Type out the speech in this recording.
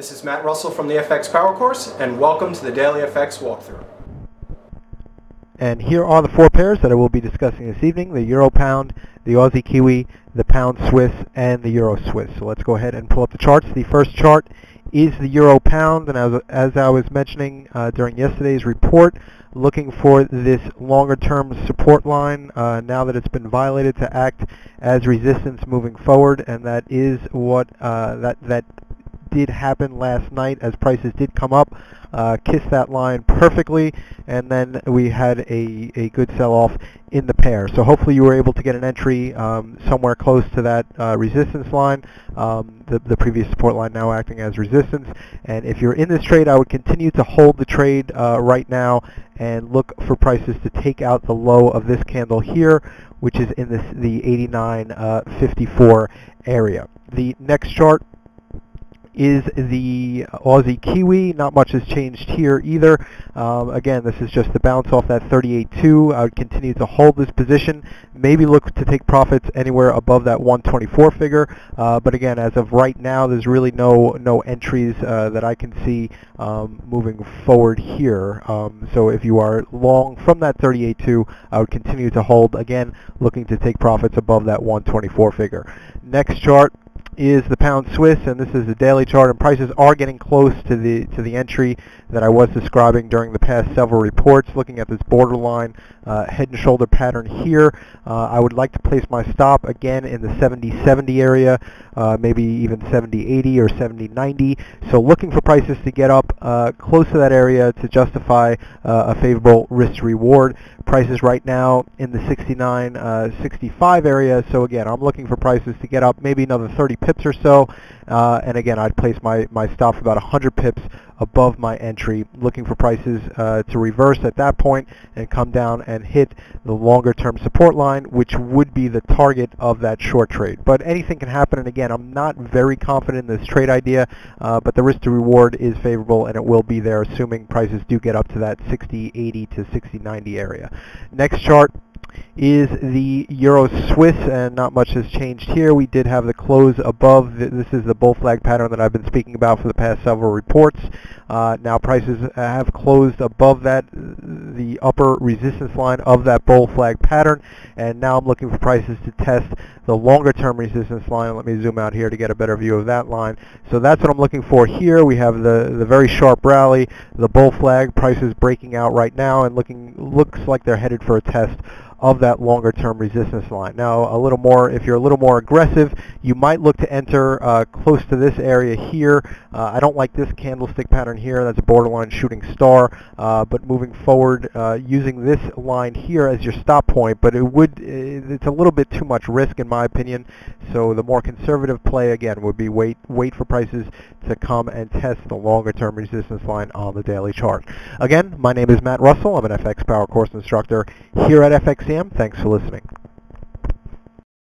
This is Matt Russell from the FX Power Course, and welcome to the Daily FX Walkthrough. And here are the four pairs that I will be discussing this evening, the Euro Pound, the Aussie Kiwi, the Pound Swiss, and the Euro Swiss. So let's go ahead and pull up the charts. The first chart is the Euro Pound, and as, as I was mentioning uh, during yesterday's report, looking for this longer-term support line uh, now that it's been violated to act as resistance moving forward, and that is what uh, that that did happen last night as prices did come up, uh, that line perfectly, and then we had a, a good sell-off in the pair. So hopefully you were able to get an entry um, somewhere close to that uh, resistance line, um, the, the previous support line now acting as resistance. And if you're in this trade, I would continue to hold the trade uh, right now and look for prices to take out the low of this candle here, which is in this, the 89.54 uh, area. The next chart is the Aussie Kiwi. Not much has changed here either. Um, again, this is just the bounce off that 38.2. I would continue to hold this position. Maybe look to take profits anywhere above that 124 figure. Uh, but again, as of right now, there's really no no entries uh, that I can see um, moving forward here. Um, so if you are long from that 38.2, I would continue to hold. Again, looking to take profits above that 124 figure. Next chart is the pound Swiss, and this is the daily chart, and prices are getting close to the to the entry that I was describing during the past several reports. Looking at this borderline uh, head and shoulder pattern here, uh, I would like to place my stop again in the 70-70 area, uh, maybe even 70-80 or 70-90. So looking for prices to get up uh, close to that area to justify uh, a favorable risk-reward. Prices right now in the 69-65 uh, area. So again, I'm looking for prices to get up maybe another 30 pips or so. Uh, and again, I'd place my, my stop about 100 pips above my entry, looking for prices uh, to reverse at that point and come down and hit the longer term support line, which would be the target of that short trade. But anything can happen, and again, I'm not very confident in this trade idea, uh, but the risk to reward is favorable, and it will be there, assuming prices do get up to that 60, 80 to 60, 90 area. Next chart is the Euro Swiss, and not much has changed here. We did have the close above. This is the bull flag pattern that I've been speaking about for the past several reports. Uh, now prices have closed above that, the upper resistance line of that bull flag pattern, and now I'm looking for prices to test the longer term resistance line. Let me zoom out here to get a better view of that line. So that's what I'm looking for here. We have the, the very sharp rally, the bull flag prices breaking out right now and looking looks like they're headed for a test of that longer term resistance line. Now a little more, if you're a little more aggressive, you might look to enter uh, close to this area here. Uh, I don't like this candlestick pattern here. That's a borderline shooting star. Uh, but moving forward, uh, using this line here as your stop point, but it would, it's a little bit too much risk in my opinion. So the more conservative play again would be wait, wait for prices to come and test the longer term resistance line on the daily chart. Again, my name is Matt Russell. I'm an FX Power Course instructor here at FXCM. Thanks for listening.